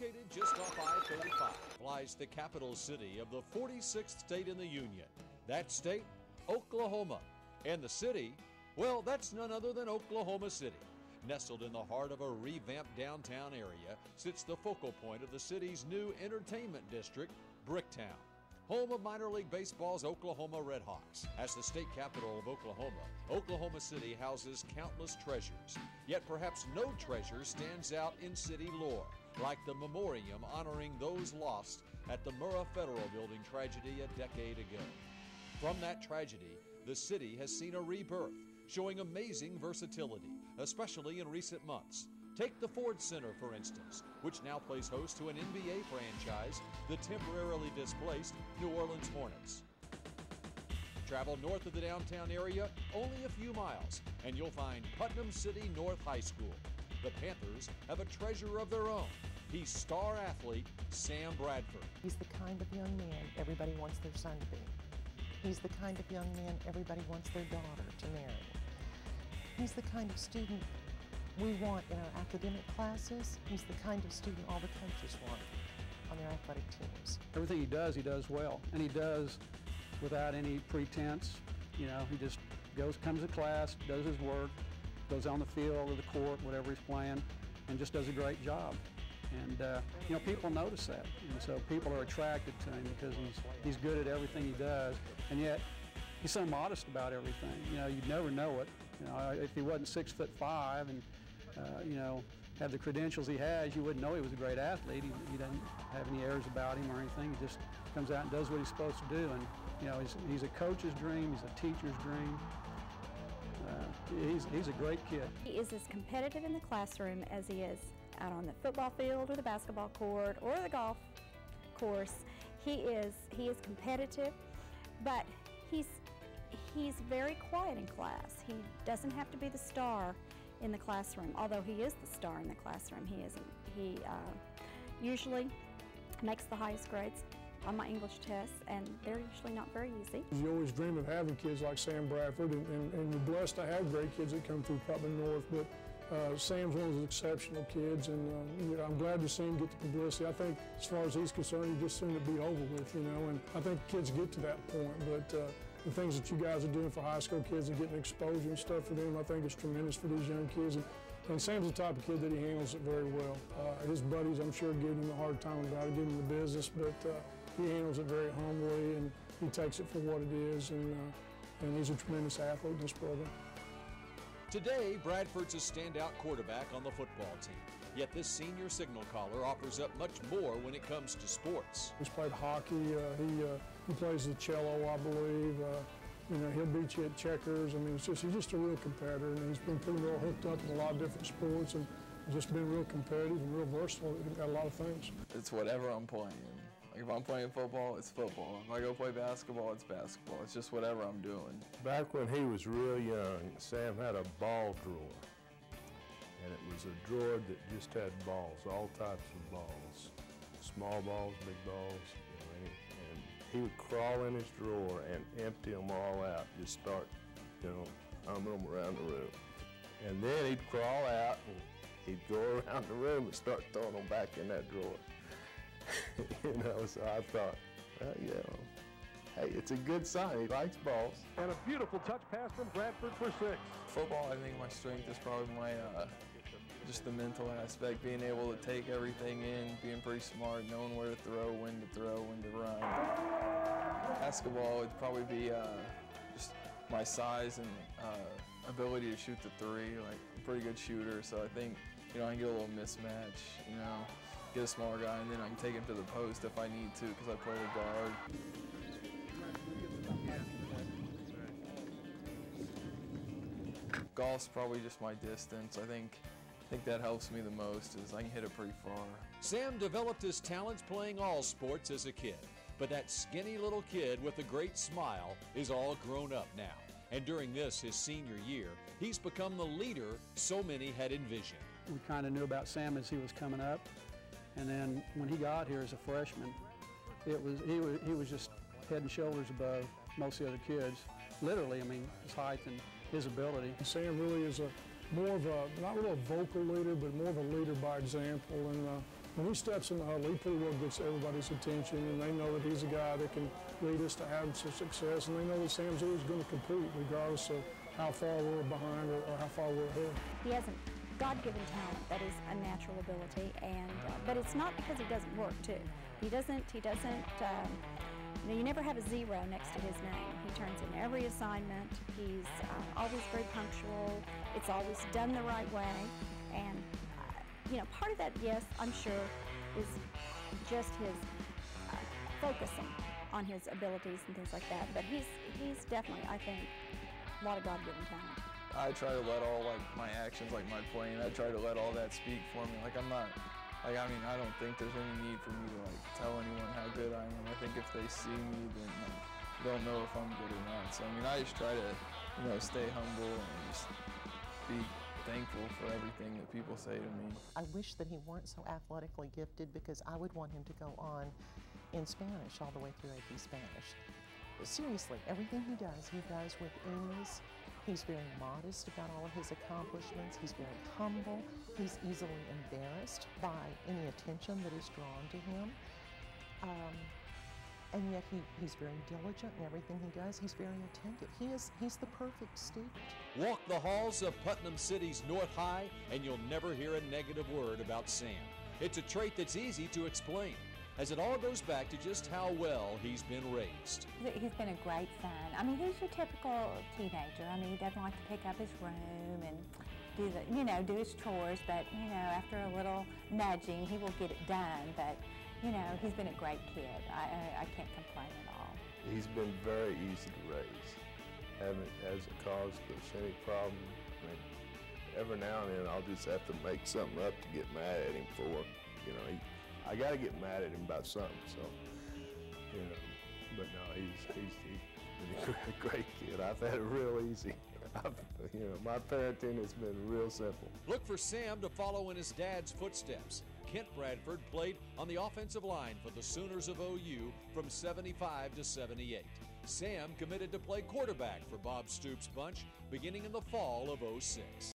Located just off I-35 lies the capital city of the 46th state in the Union. That state, Oklahoma. And the city, well, that's none other than Oklahoma City. Nestled in the heart of a revamped downtown area sits the focal point of the city's new entertainment district, Bricktown. Home of minor league baseball's Oklahoma Redhawks. As the state capital of Oklahoma, Oklahoma City houses countless treasures. Yet perhaps no treasure stands out in city lore, like the memoriam honoring those lost at the Murrah Federal Building tragedy a decade ago. From that tragedy, the city has seen a rebirth, showing amazing versatility, especially in recent months. Take the Ford Center, for instance, which now plays host to an NBA franchise, the temporarily displaced New Orleans Hornets. Travel north of the downtown area only a few miles, and you'll find Putnam City North High School. The Panthers have a treasure of their own. He's star athlete Sam Bradford. He's the kind of young man everybody wants their son to be. He's the kind of young man everybody wants their daughter to marry. He's the kind of student we want in our academic classes. He's the kind of student all the coaches want on their athletic teams. Everything he does, he does well, and he does without any pretense. You know, he just goes, comes to class, does his work, goes on the field or the court, whatever he's playing, and just does a great job. And uh, you know, people notice that, and so people are attracted to him because he's he's good at everything he does, and yet he's so modest about everything. You know, you'd never know it. You know, if he wasn't six foot five and uh, you know, have the credentials he has, you wouldn't know he was a great athlete. He, he doesn't have any airs about him or anything. He just comes out and does what he's supposed to do. And, you know, he's, he's a coach's dream. He's a teacher's dream. Uh, he's, he's a great kid. He is as competitive in the classroom as he is out on the football field or the basketball court or the golf course. He is, he is competitive, but he's, he's very quiet in class. He doesn't have to be the star in the classroom. Although he is the star in the classroom, he isn't. He uh, usually makes the highest grades on my English tests, and they're usually not very easy. You always dream of having kids like Sam Bradford, and, and, and you're blessed to have great kids that come through Putnam North, but uh, Sam's one of those exceptional kids, and uh, you know, I'm glad to see him get the publicity. I think, as far as he's concerned, he just soon to be over with, you know, and I think kids get to that point, but uh, the things that you guys are doing for high school kids and getting exposure and stuff for them, I think is tremendous for these young kids. And, and Sam's the type of kid that he handles it very well. Uh, his buddies, I'm sure, give him a hard time about it, give him the business, but uh, he handles it very humbly and he takes it for what it is. And, uh, and he's a tremendous athlete in this program. Today, Bradford's a standout quarterback on the football team. Yet this senior signal caller offers up much more when it comes to sports. He's played hockey. Uh, he uh, he plays the cello, I believe. Uh, you know, he'll beat you at checkers. I mean, it's just he's just a real competitor, and he's been pretty well hooked up in a lot of different sports, and just been real competitive and real versatile. He's got a lot of things. It's whatever I'm playing. If I'm playing football, it's football. If I go play basketball, it's basketball. It's just whatever I'm doing. Back when he was real young, Sam had a ball drawer and it was a drawer that just had balls, all types of balls, small balls, big balls, you know, and he would crawl in his drawer and empty them all out, just start, you know, humming them around the room. And then he'd crawl out and he'd go around the room and start throwing them back in that drawer. You know, so I thought, well, yeah, hey, it's a good sign. He likes balls. And a beautiful touch pass from Bradford for six. Football, I think my strength is probably my uh, just the mental aspect, being able to take everything in, being pretty smart, knowing where to throw, when to throw, when to run. Basketball would probably be uh, just my size and uh, ability to shoot the three. Like, I'm a pretty good shooter, so I think, you know, I can get a little mismatch, you know, get a smaller guy, and then I can take him to the post if I need to because I play the guard. Golf's probably just my distance. I think I think that helps me the most is I can hit it pretty far. Sam developed his talents playing all sports as a kid, but that skinny little kid with a great smile is all grown up now. And during this, his senior year, he's become the leader so many had envisioned. We kind of knew about Sam as he was coming up, and then when he got here as a freshman, it was he was he was just head and shoulders above most of the other kids. Literally, I mean, his height and his ability. Sam really is a more of a, not really a vocal leader, but more of a leader by example. And, uh, when he steps in the huddle, he pretty well gets everybody's attention, and they know that he's a guy that can lead us to have some success, and they know that Sam's always going to compete, regardless of how far we're behind or, or how far we're ahead. He has a God-given talent that is a natural ability, and uh, but it's not because he doesn't work too. He doesn't. He doesn't. Um, you, know, you never have a zero next to his name. He turns in every assignment. He's uh, always very punctual. It's always done the right way, and uh, you know, part of that, yes, I'm sure, is just his uh, focusing on his abilities and things like that. But he's he's definitely, I think, a lot of God-given talent. I try to let all like my actions, like my playing, I try to let all that speak for me. Like I'm not, like I mean, I don't think there's any need for me to like tell anyone how good I am. I think if they see me, then like, they'll know if I'm good or not. So I mean, I just try to, you know, stay humble and just be thankful for everything that people say to me. I wish that he weren't so athletically gifted because I would want him to go on in Spanish all the way through AP Spanish. But seriously, everything he does, he does with ease. He's very modest about all of his accomplishments. He's very humble. He's easily embarrassed by any attention that is drawn to him. Um, and yet he, he's very diligent in everything he does. He's very attentive. He is he's the perfect student. Walk the halls of Putnam City's North High, and you'll never hear a negative word about Sam. It's a trait that's easy to explain, as it all goes back to just how well he's been raised. He's been a great son. I mean, he's your typical teenager. I mean, he doesn't like to pick up his room and do the, you know, do his chores, but, you know, after a little nudging, he will get it done. But, you know, he's been a great kid. I, I, I can't complain at all. He's been very easy to raise. Haven't hasn't caused us any problem. I mean, every now and then I'll just have to make something up to get mad at him for. You know, he, I got to get mad at him about something. So, you know, but no, he's he's, he's a great kid. I've had it real easy. I've, you know, my parenting has been real simple. Look for Sam to follow in his dad's footsteps. Kent Bradford played on the offensive line for the Sooners of OU from 75 to 78. Sam committed to play quarterback for Bob Stoops' bunch beginning in the fall of 06.